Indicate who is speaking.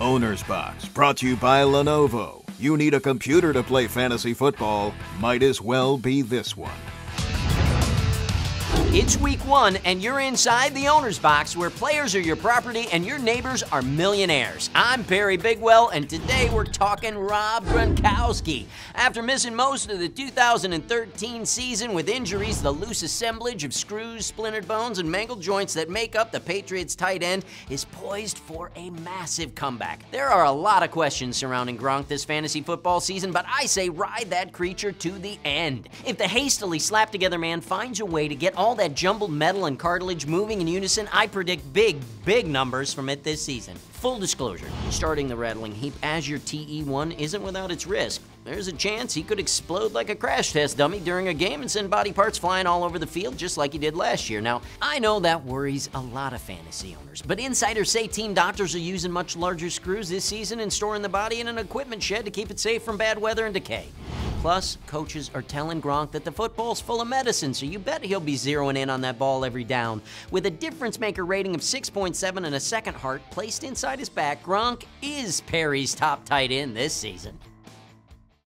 Speaker 1: Owner's Box, brought to you by Lenovo. You need a computer to play fantasy football, might as well be this one.
Speaker 2: It's week one, and you're inside the owner's box where players are your property and your neighbors are millionaires. I'm Perry Bigwell, and today we're talking Rob Gronkowski. After missing most of the 2013 season with injuries, the loose assemblage of screws, splintered bones, and mangled joints that make up the Patriots' tight end is poised for a massive comeback. There are a lot of questions surrounding Gronk this fantasy football season, but I say ride that creature to the end. If the hastily slapped together man finds a way to get all that jumbled metal and cartilage moving in unison, I predict big, big numbers from it this season. Full disclosure, starting the rattling heap as your TE1 isn't without its risk. There's a chance he could explode like a crash test dummy during a game and send body parts flying all over the field just like he did last year. Now, I know that worries a lot of fantasy owners, but insiders say team doctors are using much larger screws this season and storing the body in an equipment shed to keep it safe from bad weather and decay. Plus, coaches are telling Gronk that the football's full of medicine, so you bet he'll be zeroing in on that ball every down. With a difference maker rating of 6.7 and a second heart placed inside his back, Gronk is Perry's top tight end this season.